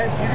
guys you